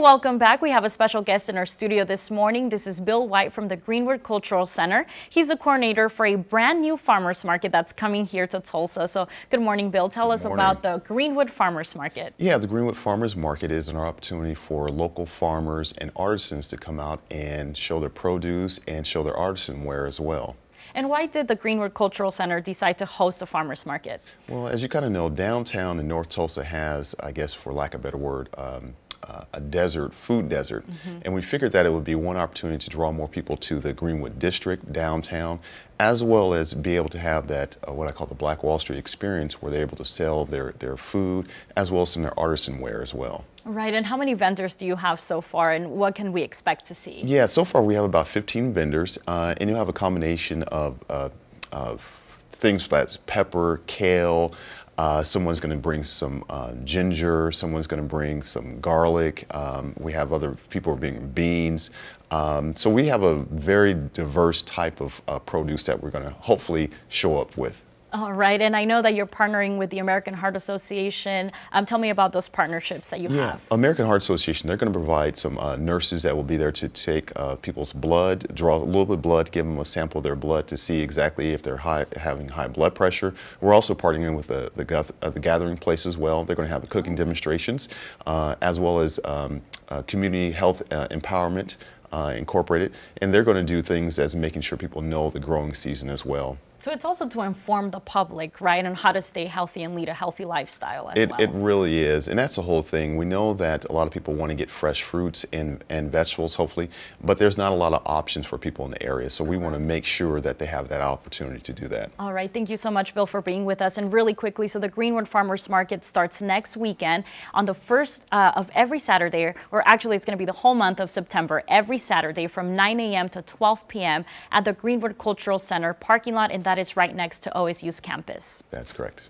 welcome back. We have a special guest in our studio this morning. This is Bill White from the Greenwood Cultural Center. He's the coordinator for a brand new farmers market that's coming here to Tulsa. So good morning, Bill. Tell good us morning. about the Greenwood Farmers Market. Yeah, the Greenwood Farmers Market is an opportunity for local farmers and artisans to come out and show their produce and show their artisan wear as well. And why did the Greenwood Cultural Center decide to host a farmers market? Well, as you kind of know, downtown in North Tulsa has, I guess for lack of a better word, um, uh, a desert, food desert. Mm -hmm. And we figured that it would be one opportunity to draw more people to the Greenwood District downtown, as well as be able to have that, uh, what I call the Black Wall Street experience, where they're able to sell their, their food, as well as some of their artisan wear as well. Right, and how many vendors do you have so far, and what can we expect to see? Yeah, so far we have about 15 vendors, uh, and you have a combination of, uh, of things that's pepper, kale, uh, someone's going to bring some uh, ginger. Someone's going to bring some garlic. Um, we have other people are bringing beans. Um, so we have a very diverse type of uh, produce that we're going to hopefully show up with. All right, and I know that you're partnering with the American Heart Association. Um, tell me about those partnerships that you yeah. have. American Heart Association, they're going to provide some uh, nurses that will be there to take uh, people's blood, draw a little bit of blood, give them a sample of their blood to see exactly if they're high, having high blood pressure. We're also partnering with the, the, uh, the gathering place as well. They're going to have cooking demonstrations, uh, as well as um, uh, community health uh, empowerment incorporated, and they're going to do things as making sure people know the growing season as well. So it's also to inform the public, right, on how to stay healthy and lead a healthy lifestyle as it, well. It really is, and that's the whole thing. We know that a lot of people want to get fresh fruits and, and vegetables, hopefully, but there's not a lot of options for people in the area, so we want to make sure that they have that opportunity to do that. All right, thank you so much, Bill, for being with us. And really quickly, so the Greenwood Farmers Market starts next weekend on the first uh, of every Saturday, or actually it's going to be the whole month of September, every Saturday from 9 a.m. to 12 p.m. at the Greenwood Cultural Center parking lot and that is right next to OSU's campus. That's correct.